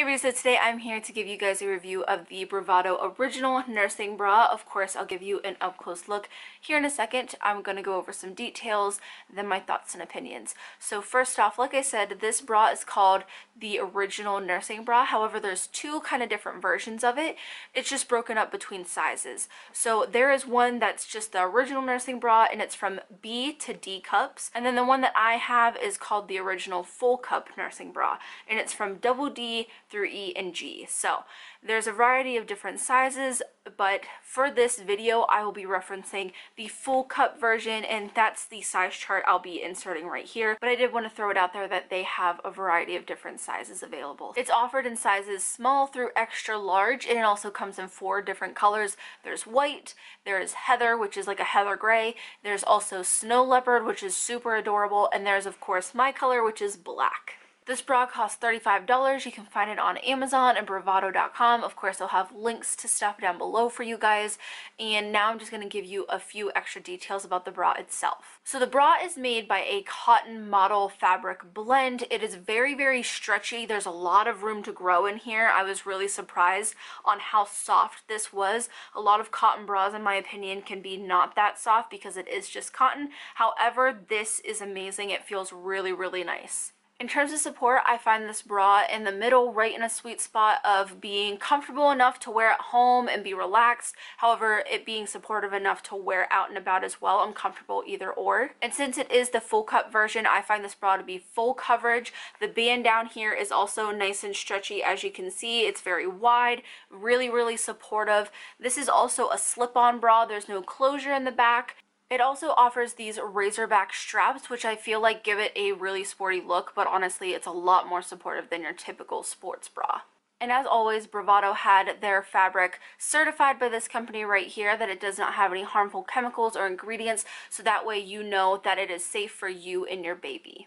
Hey Risa, today I'm here to give you guys a review of the Bravado Original Nursing Bra. Of course, I'll give you an up-close look here in a second. I'm going to go over some details, then my thoughts and opinions. So first off, like I said, this bra is called the Original Nursing Bra. However, there's two kind of different versions of it. It's just broken up between sizes. So there is one that's just the Original Nursing Bra, and it's from B to D cups. And then the one that I have is called the Original Full Cup Nursing Bra, and it's from double D through E and G. So there's a variety of different sizes, but for this video, I will be referencing the full cup version, and that's the size chart I'll be inserting right here. But I did want to throw it out there that they have a variety of different sizes available. It's offered in sizes small through extra large, and it also comes in four different colors. There's white, there's heather, which is like a heather gray, there's also snow leopard, which is super adorable, and there's of course my color, which is black. This bra costs $35. You can find it on Amazon and bravado.com. Of course, I'll have links to stuff down below for you guys. And now I'm just going to give you a few extra details about the bra itself. So the bra is made by a cotton modal fabric blend. It is very, very stretchy. There's a lot of room to grow in here. I was really surprised on how soft this was. A lot of cotton bras, in my opinion, can be not that soft because it is just cotton. However, this is amazing. It feels really, really nice. In terms of support, I find this bra in the middle, right in a sweet spot of being comfortable enough to wear at home and be relaxed. However, it being supportive enough to wear out and about as well. I'm comfortable either or. And since it is the full cup version, I find this bra to be full coverage. The band down here is also nice and stretchy as you can see. It's very wide, really, really supportive. This is also a slip-on bra. There's no closure in the back. It also offers these racerback straps, which I feel like give it a really sporty look, but honestly, it's a lot more supportive than your typical sports bra. And as always, Bravado had their fabric certified by this company right here that it does not have any harmful chemicals or ingredients, so that way you know that it is safe for you and your baby.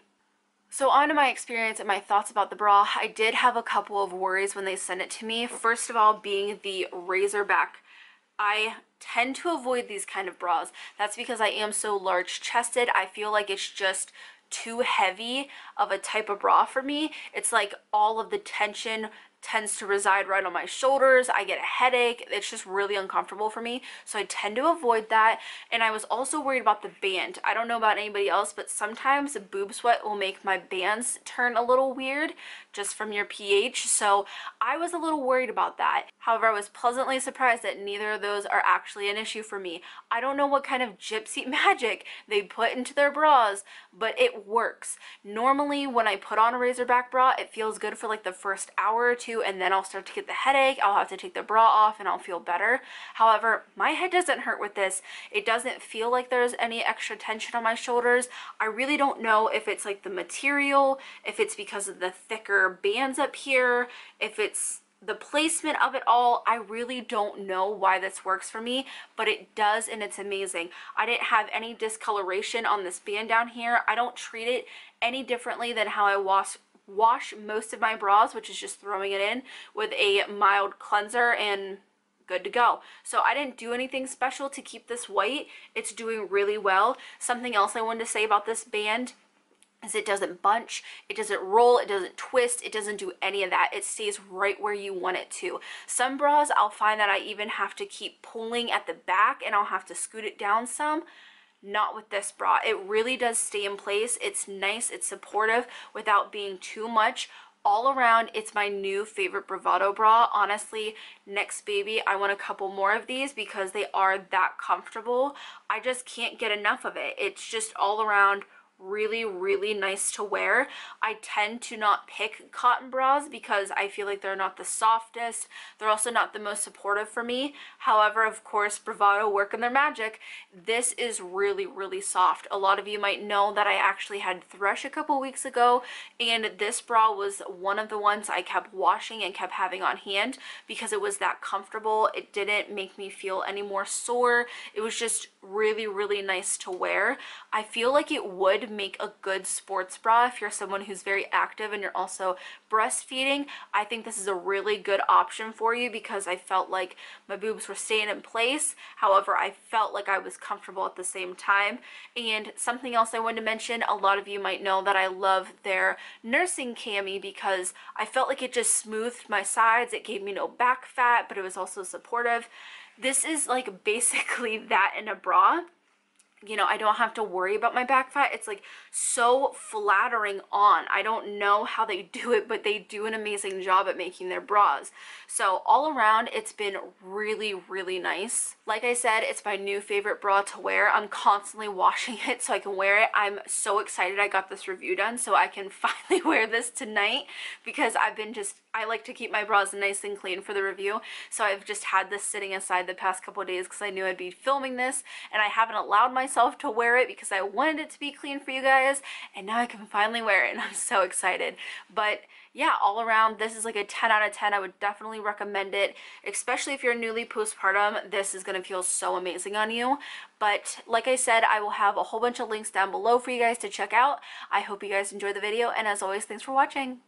So on to my experience and my thoughts about the bra, I did have a couple of worries when they sent it to me. First of all, being the racerback I tend to avoid these kind of bras. That's because I am so large chested. I feel like it's just too heavy of a type of bra for me. It's like all of the tension tends to reside right on my shoulders. I get a headache. It's just really uncomfortable for me. So I tend to avoid that. And I was also worried about the band. I don't know about anybody else, but sometimes the boob sweat will make my bands turn a little weird just from your pH. So I was a little worried about that. However, I was pleasantly surprised that neither of those are actually an issue for me. I don't know what kind of gypsy magic they put into their bras, but it works. Normally, when I put on a Racerback bra, it feels good for like the first hour or two and then I'll start to get the headache. I'll have to take the bra off and I'll feel better. However, my head doesn't hurt with this. It doesn't feel like there's any extra tension on my shoulders. I really don't know if it's like the material, if it's because of the thicker bands up here, if it's the placement of it all i really don't know why this works for me but it does and it's amazing i didn't have any discoloration on this band down here i don't treat it any differently than how i wash wash most of my bras, which is just throwing it in with a mild cleanser and good to go. So I didn't do anything special to keep this white. It's doing really well. Something else I wanted to say about this band is it doesn't bunch, it doesn't roll, it doesn't twist, it doesn't do any of that. It stays right where you want it to. Some bras, I'll find that I even have to keep pulling at the back and I'll have to scoot it down some not with this bra. It really does stay in place. It's nice, it's supportive without being too much. All around it's my new favorite bravado bra. Honestly next baby i want a couple more of these because they are that comfortable. I just can't get enough of it. It's just all around really really nice to wear. I tend to not pick cotton bras because i feel like they're not the softest. They're also not the most supportive for me. However of course bravado work in their magic this is really really soft. A lot of you might know that i actually had thrush a couple weeks ago and this bra was one of the ones i kept washing and kept having on hand because it was that comfortable. It didn't make me feel any more sore. It was just really really nice to wear. I feel like it would make a good sports bra if you're someone who's very active and you're also breastfeeding. I think this is a really good option for you because I felt like my boobs were staying in place. However, I felt like I was comfortable at the same time. And something else I wanted to mention, a lot of you might know that I love their nursing cami because I felt like it just smoothed my sides. It gave me no back fat, but it was also supportive. This is like basically that in a bra you know, I don't have to worry about my back fat. It's like so flattering on. I don't know how they do it, but they do an amazing job at making their bras. So all around, it's been really, really nice. Like I said, it's my new favorite bra to wear. I'm constantly washing it so I can wear it. I'm so excited I got this review done so I can finally wear this tonight because I've been just I like to keep my bras nice and clean for the review. So I've just had this sitting aside the past couple days because I knew I'd be filming this and I haven't allowed myself to wear it because I wanted it to be clean for you guys and now I can finally wear it and I'm so excited. But yeah, all around, this is like a 10 out of 10. I would definitely recommend it, especially if you're newly postpartum. This is going to feel so amazing on you. But like I said, I will have a whole bunch of links down below for you guys to check out. I hope you guys enjoyed the video, and as always, thanks for watching.